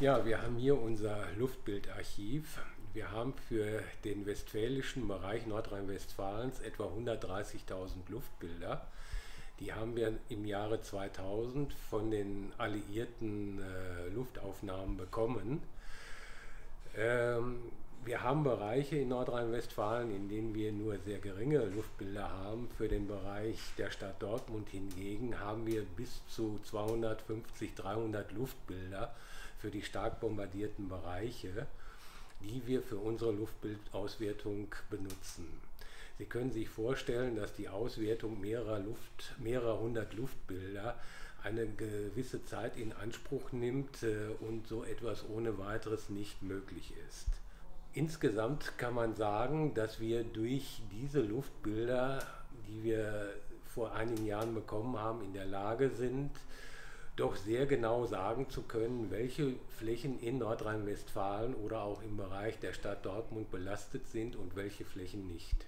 Ja, wir haben hier unser Luftbildarchiv. Wir haben für den westfälischen Bereich Nordrhein-Westfalens etwa 130.000 Luftbilder. Die haben wir im Jahre 2000 von den alliierten äh, Luftaufnahmen bekommen. Wir haben Bereiche in Nordrhein-Westfalen, in denen wir nur sehr geringe Luftbilder haben. Für den Bereich der Stadt Dortmund hingegen haben wir bis zu 250, 300 Luftbilder für die stark bombardierten Bereiche, die wir für unsere Luftbildauswertung benutzen. Sie können sich vorstellen, dass die Auswertung mehrerer, Luft, mehrerer hundert Luftbilder eine gewisse Zeit in Anspruch nimmt äh, und so etwas ohne weiteres nicht möglich ist. Insgesamt kann man sagen, dass wir durch diese Luftbilder, die wir vor einigen Jahren bekommen haben, in der Lage sind, doch sehr genau sagen zu können, welche Flächen in Nordrhein-Westfalen oder auch im Bereich der Stadt Dortmund belastet sind und welche Flächen nicht.